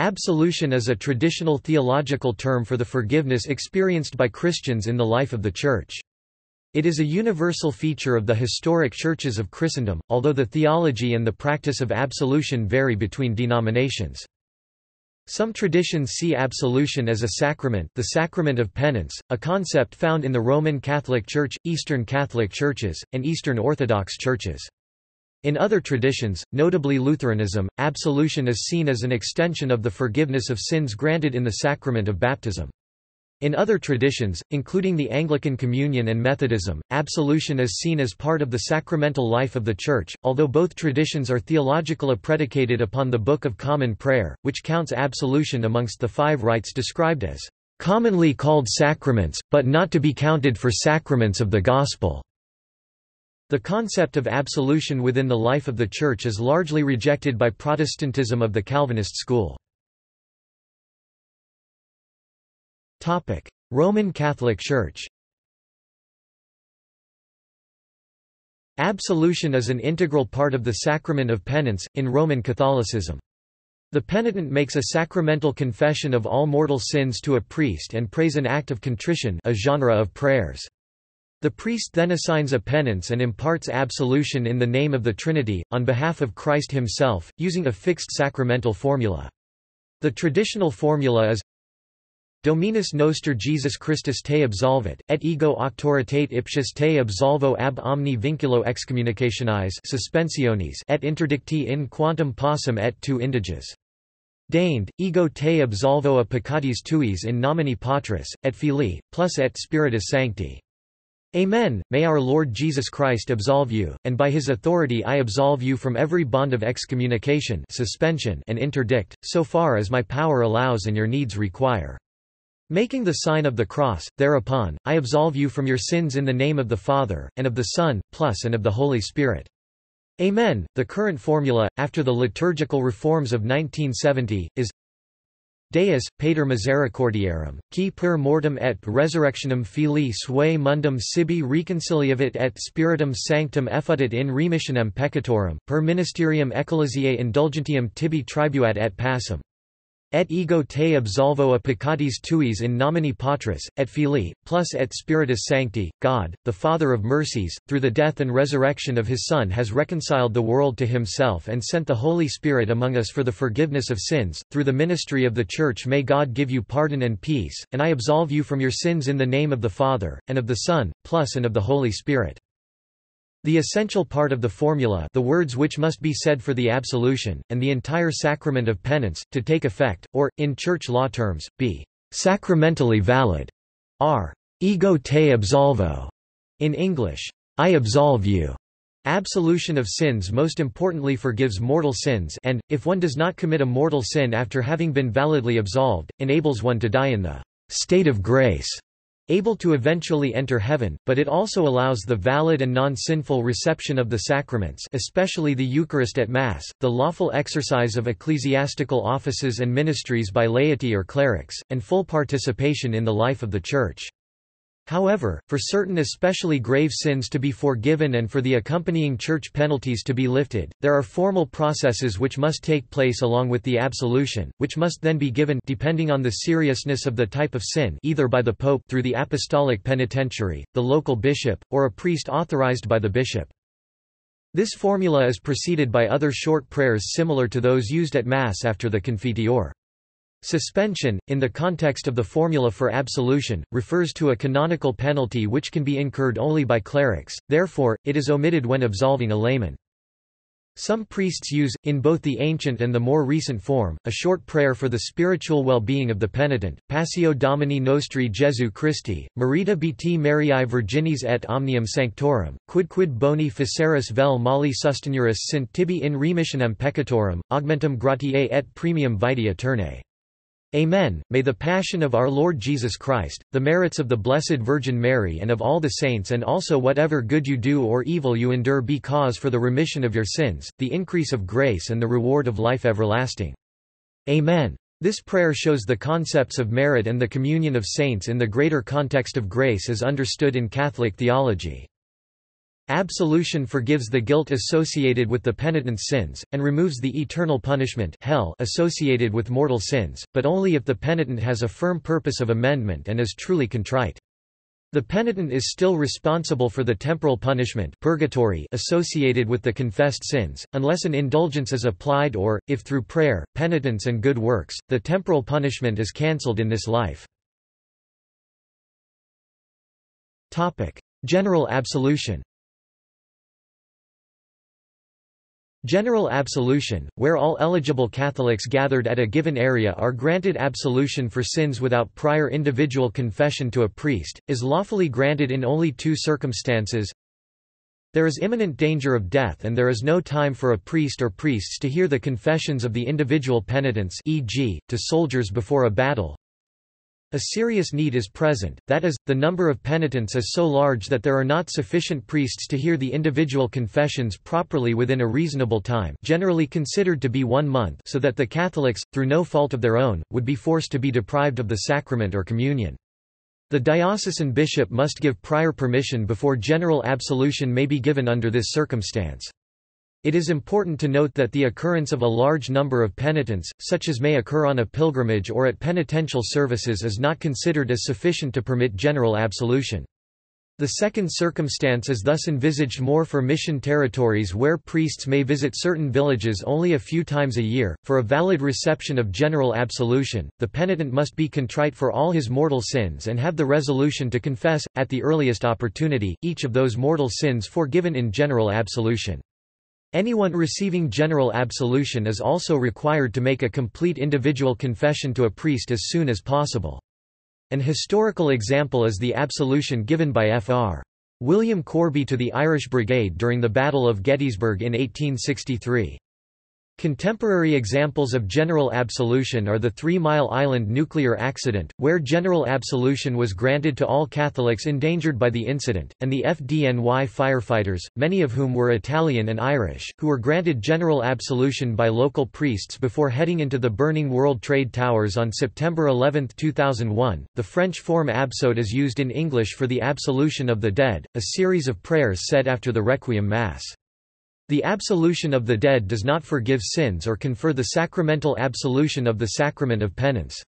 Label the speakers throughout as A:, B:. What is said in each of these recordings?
A: Absolution is a traditional theological term for the forgiveness experienced by Christians in the life of the Church. It is a universal feature of the historic churches of Christendom, although the theology and the practice of absolution vary between denominations. Some traditions see absolution as a sacrament the sacrament of penance, a concept found in the Roman Catholic Church, Eastern Catholic Churches, and Eastern Orthodox Churches. In other traditions, notably Lutheranism, absolution is seen as an extension of the forgiveness of sins granted in the sacrament of baptism. In other traditions, including the Anglican Communion and Methodism, absolution is seen as part of the sacramental life of the Church, although both traditions are theologically predicated upon the Book of Common Prayer, which counts absolution amongst the five rites described as commonly called sacraments, but not to be counted for sacraments of the Gospel. The concept of absolution within the life of the Church is largely rejected by Protestantism of the Calvinist school. Roman Catholic Church Absolution is an integral part of the sacrament of penance, in Roman Catholicism. The penitent makes a sacramental confession of all mortal sins to a priest and prays an act of contrition a genre of prayers. The priest then assigns a penance and imparts absolution in the name of the Trinity, on behalf of Christ himself, using a fixed sacramental formula. The traditional formula is Dominus noster Jesus Christus te absolvit, et ego auctoritate ipsius te absolvo ab omni vinculo excommunicationis suspensionis et interdicti in quantum possum et tu indiges. Deinde, ego te absolvo a peccatis tuis in nomine Patris, et Filii, plus et Spiritus Sancti. Amen. May our Lord Jesus Christ absolve you, and by his authority I absolve you from every bond of excommunication suspension and interdict, so far as my power allows and your needs require. Making the sign of the cross, thereupon, I absolve you from your sins in the name of the Father, and of the Son, plus and of the Holy Spirit. Amen. The current formula, after the liturgical reforms of 1970, is Deus, Pater misericordiarum, qui per mortem et resurrectionem filii suae mundum sibi reconciliavit et spiritum sanctum effutit in remissionem peccatorum, per ministerium ecclesiae indulgentium tibi tribuat et passum. Et ego te absolvo a peccatis tuis in nomine Patris, et Filii, plus et Spiritus Sancti, God, the Father of mercies, through the death and resurrection of his Son has reconciled the world to himself and sent the Holy Spirit among us for the forgiveness of sins, through the ministry of the Church may God give you pardon and peace, and I absolve you from your sins in the name of the Father, and of the Son, plus and of the Holy Spirit. The essential part of the formula the words which must be said for the absolution, and the entire sacrament of penance, to take effect, or, in church law terms, be sacramentally valid, are ego te absolvo, in English, I absolve you. Absolution of sins most importantly forgives mortal sins and, if one does not commit a mortal sin after having been validly absolved, enables one to die in the state of grace able to eventually enter heaven, but it also allows the valid and non-sinful reception of the sacraments especially the Eucharist at Mass, the lawful exercise of ecclesiastical offices and ministries by laity or clerics, and full participation in the life of the Church. However, for certain especially grave sins to be forgiven and for the accompanying church penalties to be lifted, there are formal processes which must take place along with the absolution, which must then be given depending on the seriousness of the type of sin either by the pope through the apostolic penitentiary, the local bishop, or a priest authorized by the bishop. This formula is preceded by other short prayers similar to those used at Mass after the Confiteor. Suspension, in the context of the formula for absolution, refers to a canonical penalty which can be incurred only by clerics, therefore, it is omitted when absolving a layman. Some priests use, in both the ancient and the more recent form, a short prayer for the spiritual well-being of the penitent, Passio Domini Nostri Jesu Christi, Merita bt Mariae Virginis et omnium sanctorum, quidquid boni faceris vel mali sustenuris sint tibi in remissionem peccatorum, augmentum gratiae et premium vitae aeternae. Amen. May the Passion of our Lord Jesus Christ, the merits of the Blessed Virgin Mary and of all the saints and also whatever good you do or evil you endure be cause for the remission of your sins, the increase of grace and the reward of life everlasting. Amen. This prayer shows the concepts of merit and the communion of saints in the greater context of grace as understood in Catholic theology. Absolution forgives the guilt associated with the penitent's sins, and removes the eternal punishment hell associated with mortal sins, but only if the penitent has a firm purpose of amendment and is truly contrite. The penitent is still responsible for the temporal punishment purgatory associated with the confessed sins, unless an indulgence is applied or, if through prayer, penitence and good works, the temporal punishment is cancelled in this life. General absolution General absolution, where all eligible Catholics gathered at a given area are granted absolution for sins without prior individual confession to a priest, is lawfully granted in only two circumstances. There is imminent danger of death and there is no time for a priest or priests to hear the confessions of the individual penitents e.g., to soldiers before a battle, a serious need is present, that is, the number of penitents is so large that there are not sufficient priests to hear the individual confessions properly within a reasonable time generally considered to be one month so that the Catholics, through no fault of their own, would be forced to be deprived of the sacrament or communion. The diocesan bishop must give prior permission before general absolution may be given under this circumstance. It is important to note that the occurrence of a large number of penitents, such as may occur on a pilgrimage or at penitential services is not considered as sufficient to permit general absolution. The second circumstance is thus envisaged more for mission territories where priests may visit certain villages only a few times a year. For a valid reception of general absolution, the penitent must be contrite for all his mortal sins and have the resolution to confess, at the earliest opportunity, each of those mortal sins forgiven in general absolution. Anyone receiving general absolution is also required to make a complete individual confession to a priest as soon as possible. An historical example is the absolution given by Fr. William Corby to the Irish Brigade during the Battle of Gettysburg in 1863. Contemporary examples of general absolution are the Three Mile Island nuclear accident, where general absolution was granted to all Catholics endangered by the incident, and the FDNY firefighters, many of whom were Italian and Irish, who were granted general absolution by local priests before heading into the burning World Trade Towers on September 11, 2001. The French form Absolution is used in English for the absolution of the dead, a series of prayers said after the Requiem Mass. The absolution of the dead does not forgive sins or confer the sacramental absolution of the sacrament of penance.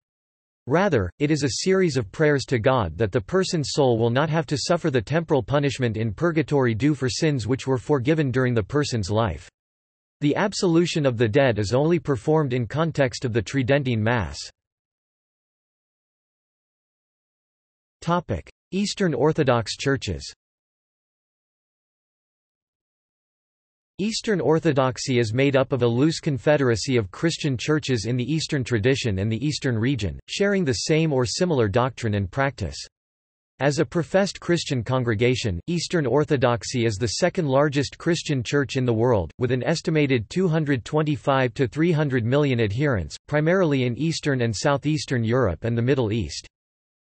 A: Rather, it is a series of prayers to God that the person's soul will not have to suffer the temporal punishment in purgatory due for sins which were forgiven during the person's life. The absolution of the dead is only performed in context of the Tridentine Mass. Eastern Orthodox churches Eastern Orthodoxy is made up of a loose confederacy of Christian churches in the Eastern tradition and the Eastern region, sharing the same or similar doctrine and practice. As a professed Christian congregation, Eastern Orthodoxy is the second largest Christian church in the world, with an estimated 225 to 300 million adherents, primarily in Eastern and Southeastern Europe and the Middle East.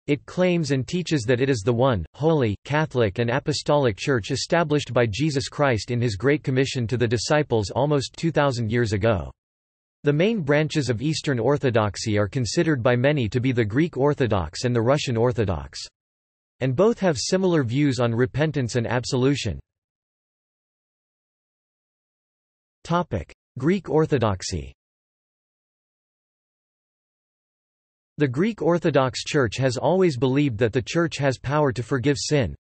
A: It claims and teaches that it is the one, holy, Catholic and Apostolic Church established by Jesus Christ in his Great Commission to the disciples almost 2,000 years ago. The main branches of Eastern Orthodoxy are considered by many to be the Greek Orthodox and the Russian Orthodox. And both have similar views on repentance and absolution. Greek Orthodoxy The Greek Orthodox Church has always believed that the Church has power to forgive sin.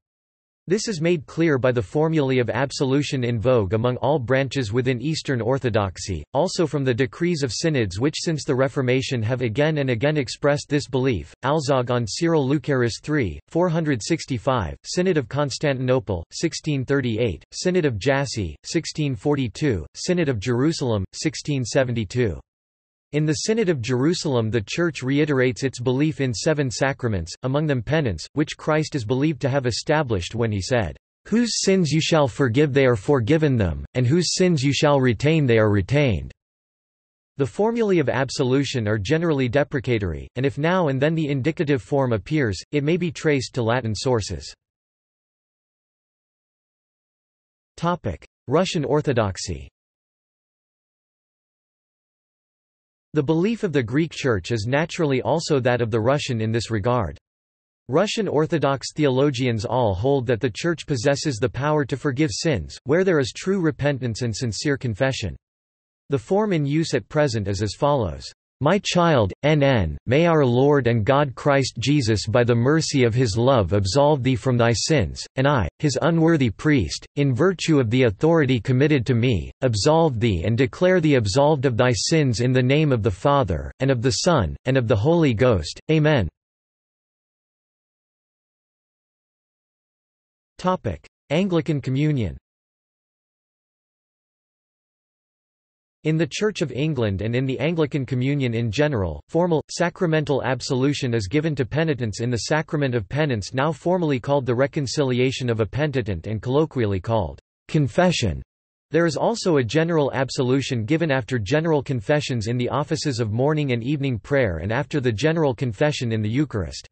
A: This is made clear by the formulae of absolution in vogue among all branches within Eastern Orthodoxy, also from the decrees of synods which since the Reformation have again and again expressed this belief, Alzog on Cyril Lucaris III, 465, Synod of Constantinople, 1638, Synod of Jassy, 1642, Synod of Jerusalem, 1672. In the Synod of Jerusalem the Church reiterates its belief in seven sacraments, among them penance, which Christ is believed to have established when he said, "'Whose sins you shall forgive they are forgiven them, and whose sins you shall retain they are retained." The formulae of absolution are generally deprecatory, and if now and then the indicative form appears, it may be traced to Latin sources. Russian Orthodoxy The belief of the Greek Church is naturally also that of the Russian in this regard. Russian Orthodox theologians all hold that the Church possesses the power to forgive sins, where there is true repentance and sincere confession. The form in use at present is as follows. My child, NN, may our Lord and God Christ Jesus by the mercy of his love absolve thee from thy sins, and I, his unworthy priest, in virtue of the authority committed to me, absolve thee and declare thee absolved of thy sins in the name of the Father, and of the Son, and of the Holy Ghost. Amen. Anglican Communion In the Church of England and in the Anglican Communion in general, formal, sacramental absolution is given to penitents in the sacrament of penance now formally called the reconciliation of a penitent and colloquially called confession. There is also a general absolution given after general confessions in the offices of morning and evening prayer and after the general confession in the Eucharist.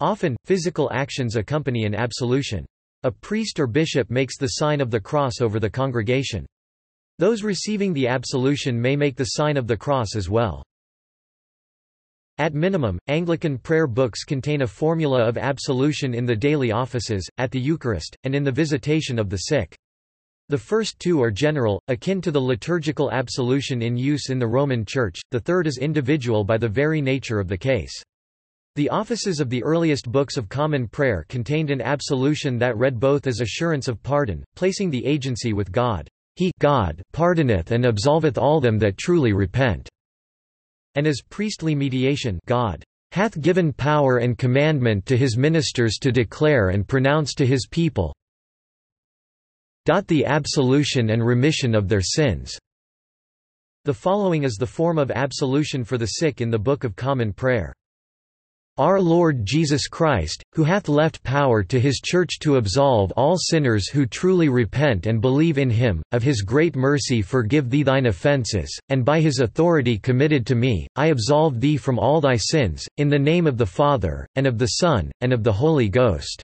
A: Often, physical actions accompany an absolution. A priest or bishop makes the sign of the cross over the congregation. Those receiving the absolution may make the sign of the cross as well. At minimum, Anglican prayer books contain a formula of absolution in the daily offices, at the Eucharist, and in the visitation of the sick. The first two are general, akin to the liturgical absolution in use in the Roman Church, the third is individual by the very nature of the case. The offices of the earliest books of common prayer contained an absolution that read both as assurance of pardon, placing the agency with God. He God pardoneth and absolveth all them that truly repent. And as priestly mediation God hath given power and commandment to his ministers to declare and pronounce to his people the absolution and remission of their sins." The following is the form of absolution for the sick in the Book of Common Prayer. Our Lord Jesus Christ, who hath left power to his Church to absolve all sinners who truly repent and believe in him, of his great mercy forgive thee thine offences, and by his authority committed to me, I absolve thee from all thy sins, in the name of the Father, and of the Son, and of the Holy Ghost.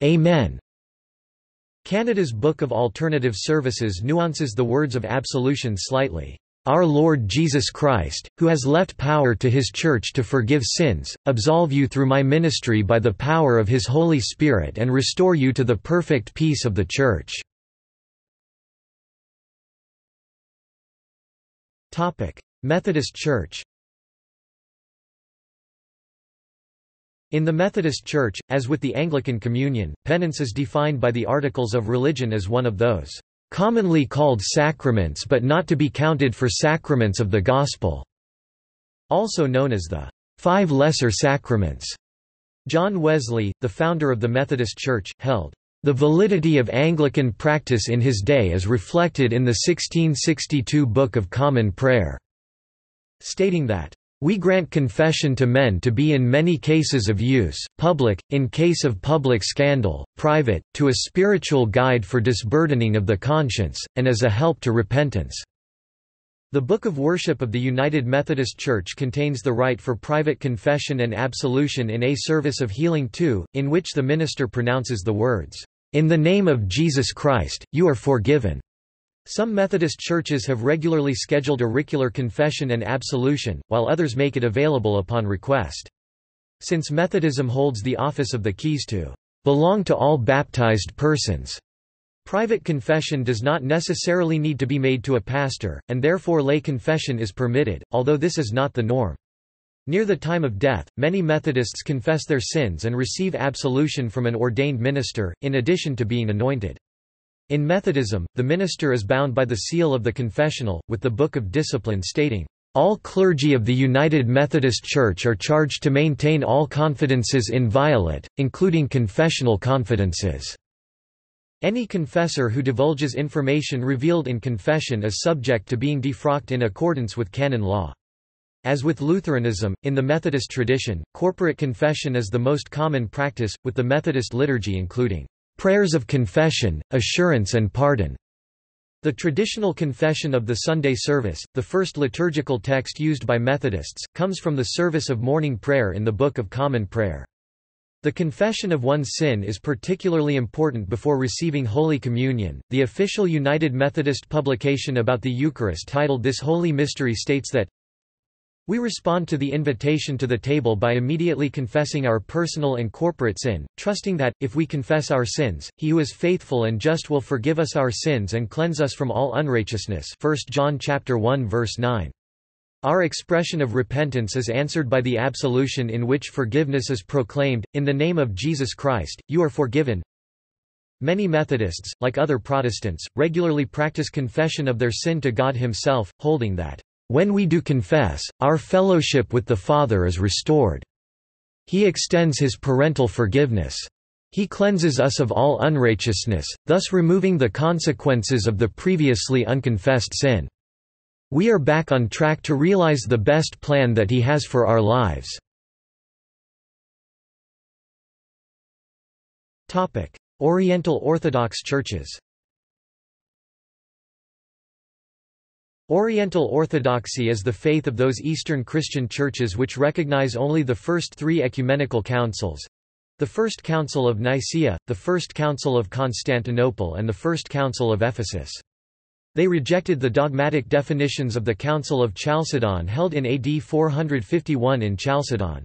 A: Amen. Canada's Book of Alternative Services nuances the words of absolution slightly. Our Lord Jesus Christ, who has left power to his Church to forgive sins, absolve you through my ministry by the power of his Holy Spirit and restore you to the perfect peace of the Church." Methodist Church In the Methodist Church, as with the Anglican Communion, penance is defined by the Articles of Religion as one of those commonly called sacraments but not to be counted for sacraments of the Gospel", also known as the Five Lesser Sacraments. John Wesley, the founder of the Methodist Church, held, "...the validity of Anglican practice in his day is reflected in the 1662 Book of Common Prayer," stating that, we grant confession to men to be in many cases of use, public, in case of public scandal, private, to a spiritual guide for disburdening of the conscience, and as a help to repentance." The Book of Worship of the United Methodist Church contains the rite for private confession and absolution in a service of healing too, in which the minister pronounces the words, "'In the name of Jesus Christ, you are forgiven' Some Methodist churches have regularly scheduled auricular confession and absolution, while others make it available upon request. Since Methodism holds the office of the keys to belong to all baptized persons, private confession does not necessarily need to be made to a pastor, and therefore lay confession is permitted, although this is not the norm. Near the time of death, many Methodists confess their sins and receive absolution from an ordained minister, in addition to being anointed. In Methodism, the minister is bound by the seal of the confessional, with the Book of Discipline stating, all clergy of the United Methodist Church are charged to maintain all confidences inviolate, including confessional confidences. Any confessor who divulges information revealed in confession is subject to being defrocked in accordance with canon law. As with Lutheranism, in the Methodist tradition, corporate confession is the most common practice, with the Methodist liturgy including Prayers of confession, assurance and pardon. The traditional confession of the Sunday service, the first liturgical text used by Methodists, comes from the service of morning prayer in the Book of Common Prayer. The confession of one's sin is particularly important before receiving Holy Communion. The official United Methodist publication about the Eucharist titled This Holy Mystery states that We respond to the invitation to the table by immediately confessing our personal and corporate sin, trusting that, if we confess our sins, He who is faithful and just will forgive us our sins and cleanse us from all unrighteousness 1 John 1 verse 9. Our expression of repentance is answered by the absolution in which forgiveness is proclaimed, in the name of Jesus Christ, you are forgiven. Many Methodists, like other Protestants, regularly practice confession of their sin to God Himself, holding that when we do confess, our fellowship with the Father is restored. He extends his parental forgiveness. He cleanses us of all unrighteousness, thus removing the consequences of the previously unconfessed sin. We are back on track to realize the best plan that He has for our lives. Oriental Orthodox churches Oriental Orthodoxy is the faith of those Eastern Christian churches which recognize only the first three ecumenical councils—the First Council of Nicaea, the First Council of Constantinople and the First Council of Ephesus. They rejected the dogmatic definitions of the Council of Chalcedon held in AD 451 in Chalcedon.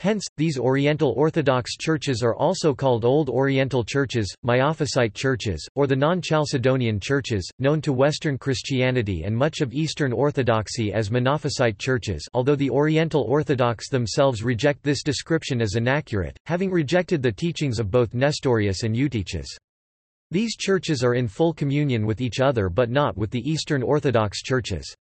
A: Hence, these Oriental Orthodox churches are also called Old Oriental churches, Miaphysite churches, or the non-Chalcedonian churches, known to Western Christianity and much of Eastern Orthodoxy as Monophysite churches although the Oriental Orthodox themselves reject this description as inaccurate, having rejected the teachings of both Nestorius and Eutyches. These churches are in full communion with each other but not with the Eastern Orthodox churches.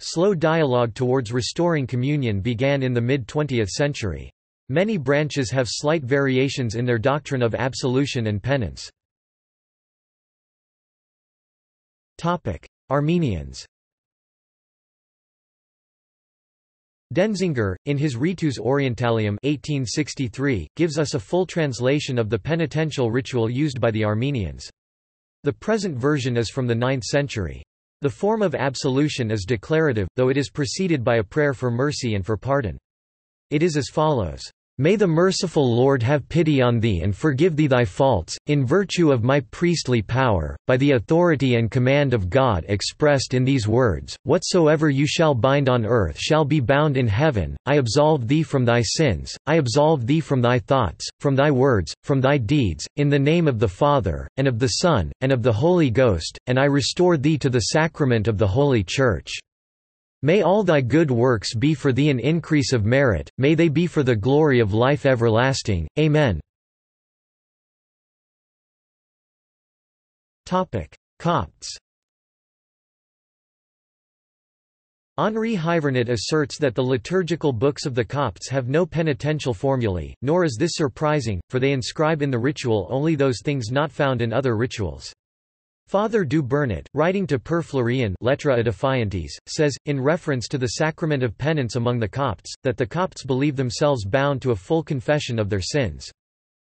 A: Slow dialogue towards restoring communion began in the mid-20th century. Many branches have slight variations in their doctrine of absolution and penance. Armenians Denzinger, in his Ritus Orientalium 1863, gives us a full translation of the penitential ritual used by the Armenians. The present version is from the 9th century. The form of absolution is declarative, though it is preceded by a prayer for mercy and for pardon. It is as follows. May the merciful Lord have pity on thee and forgive thee thy faults, in virtue of my priestly power, by the authority and command of God expressed in these words, Whatsoever you shall bind on earth shall be bound in heaven, I absolve thee from thy sins, I absolve thee from thy thoughts, from thy words, from thy deeds, in the name of the Father, and of the Son, and of the Holy Ghost, and I restore thee to the sacrament of the Holy Church. May all thy good works be for thee an increase of merit, may they be for the glory of life everlasting. Amen. Copts Henri Hyvernet asserts that the liturgical books of the Copts have no penitential formulae, nor is this surprising, for they inscribe in the ritual only those things not found in other rituals. Father du Bernat, writing to Père Fleurian Lettres Edifiantes, says, in reference to the sacrament of penance among the Copts, that the Copts believe themselves bound to a full confession of their sins.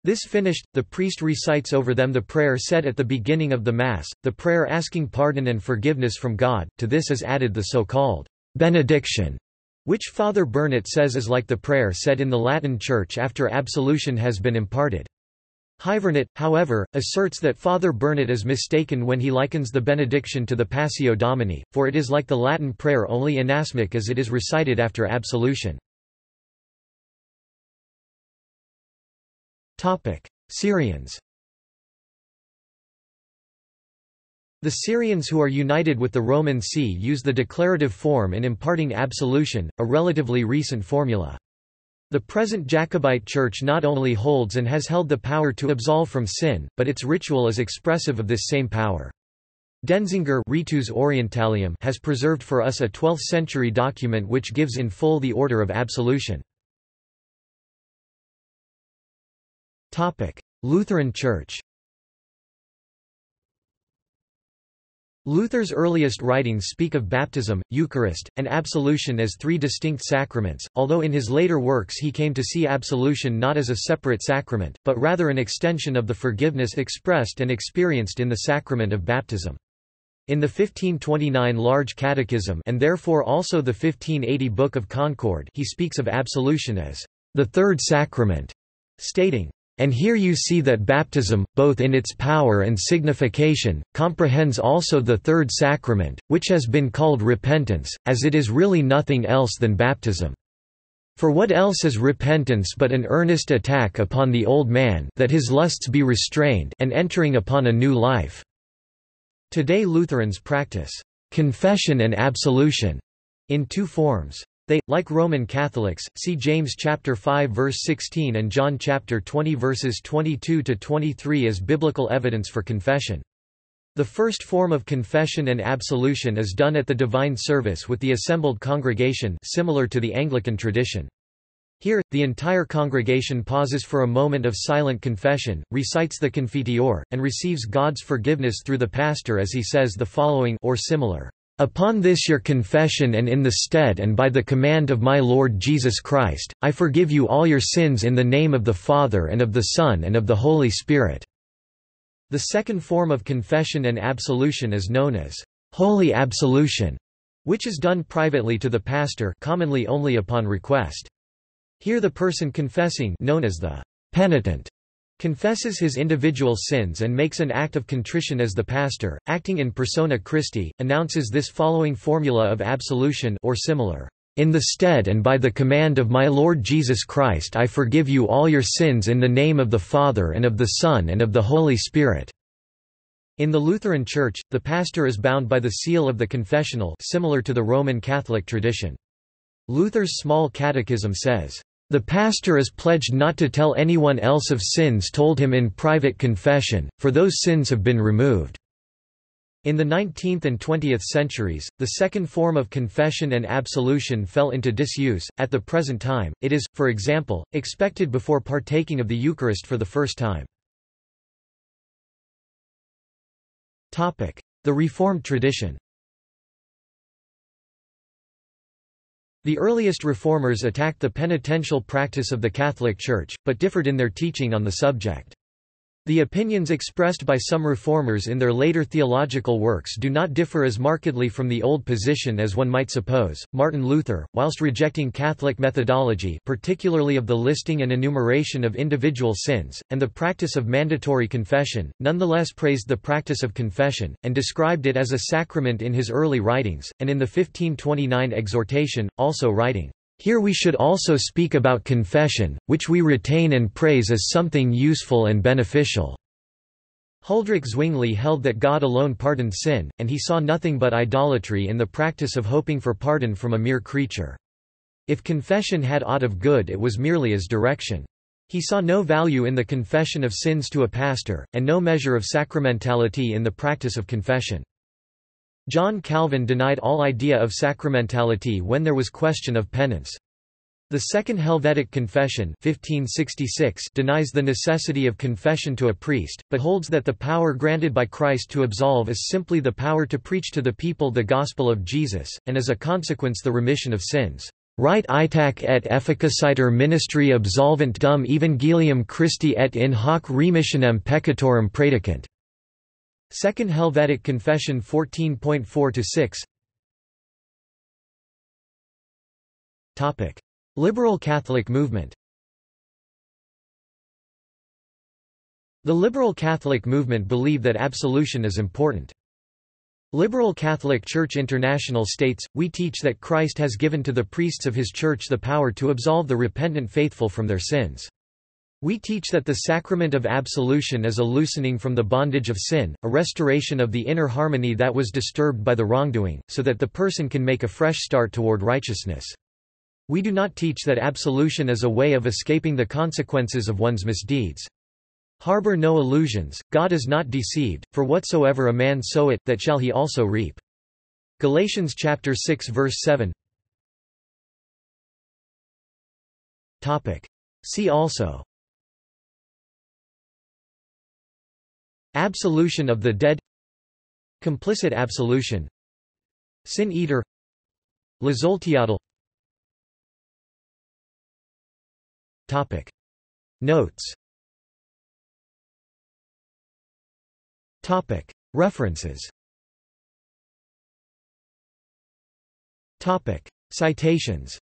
A: This finished, the priest recites over them the prayer said at the beginning of the Mass, the prayer asking pardon and forgiveness from God, to this is added the so-called benediction, which Father Bernat says is like the prayer said in the Latin Church after absolution has been imparted. Hyvernet, however, asserts that Father Bernat is mistaken when he likens the benediction to the Passio Domini, for it is like the Latin prayer only inasmuch as it is recited after absolution. Syrians The Syrians who are united with the Roman See use the declarative form in imparting absolution, a relatively recent formula. The present Jacobite Church not only holds and has held the power to absolve from sin, but its ritual is expressive of this same power. Denzinger Ritus Orientalium has preserved for us a 12th-century document which gives in full the order of absolution. Lutheran Church Luther's earliest writings speak of baptism, Eucharist, and absolution as three distinct sacraments, although in his later works he came to see absolution not as a separate sacrament, but rather an extension of the forgiveness expressed and experienced in the sacrament of baptism. In the 1529 Large Catechism and therefore also the 1580 Book of Concord he speaks of absolution as the third sacrament, stating, And here you see that baptism, both in its power and signification, comprehends also the third sacrament, which has been called repentance, as it is really nothing else than baptism. For what else is repentance but an earnest attack upon the old man that his lusts be restrained and entering upon a new life?" Today Lutherans practice «confession and absolution» in two forms. They, like Roman Catholics, see James chapter 5 verse 16 and John chapter 20 verses 22 to 23 as biblical evidence for confession. The first form of confession and absolution is done at the divine service with the assembled congregation similar to the Anglican tradition. Here, the entire congregation pauses for a moment of silent confession, recites the Confiteor, and receives God's forgiveness through the pastor as he says the following or similar. Upon this your confession and in the stead and by the command of my Lord Jesus Christ, I forgive you all your sins in the name of the Father and of the Son and of the Holy Spirit." The second form of confession and absolution is known as «holy absolution», which is done privately to the pastor commonly only upon request. Here the person confessing known as the «penitent» confesses his individual sins and makes an act of contrition as the pastor, acting in persona Christi, announces this following formula of absolution or similar. In the stead and by the command of my Lord Jesus Christ I forgive you all your sins in the name of the Father and of the Son and of the Holy Spirit." In the Lutheran Church, the pastor is bound by the seal of the confessional similar to the Roman Catholic tradition. Luther's Small Catechism says, the pastor is pledged not to tell anyone else of sins told him in private confession, for those sins have been removed. In the 19th and 20th centuries, the second form of confession and absolution fell into disuse. At the present time, it is, for example, expected before partaking of the Eucharist for the first time. The Reformed tradition The earliest reformers attacked the penitential practice of the Catholic Church, but differed in their teaching on the subject. The opinions expressed by some reformers in their later theological works do not differ as markedly from the old position as one might suppose. Martin Luther, whilst rejecting Catholic methodology, particularly of the listing and enumeration of individual sins, and the practice of mandatory confession, nonetheless praised the practice of confession, and described it as a sacrament in his early writings, and in the 1529 exhortation, also writing, here we should also speak about confession, which we retain and praise as something useful and beneficial." Huldrych Zwingli held that God alone pardoned sin, and he saw nothing but idolatry in the practice of hoping for pardon from a mere creature. If confession had aught of good it was merely as direction. He saw no value in the confession of sins to a pastor, and no measure of sacramentality in the practice of confession. John Calvin denied all idea of sacramentality when there was question of penance. The Second Helvetic Confession 1566 denies the necessity of confession to a priest, but holds that the power granted by Christ to absolve is simply the power to preach to the people the gospel of Jesus, and as a consequence the remission of sins. Right itac et efficaciter ministry absolvent dum evangelium Christi et in hoc remissionem peccatorum predicant. Second Helvetic Confession 14.4-6 Topic: Liberal Catholic movement. The Liberal Catholic movement believe that absolution is important. Liberal Catholic Church International states, We teach that Christ has given to the priests of his church the power to absolve the repentant faithful from their sins. We teach that the sacrament of absolution is a loosening from the bondage of sin, a restoration of the inner harmony that was disturbed by the wrongdoing, so that the person can make a fresh start toward righteousness. We do not teach that absolution is a way of escaping the consequences of one's misdeeds. Harbor no illusions, God is not deceived, for whatsoever a man soweth, that shall he also reap. Galatians chapter 6 verse 7 See also Absolution of the dead. Complicit absolution. Sin eater. Tlazolteotl Topic. Notes. Topic. References. Topic. Citations.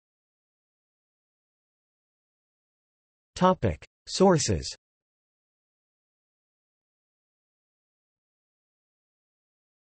A: Topic. Sources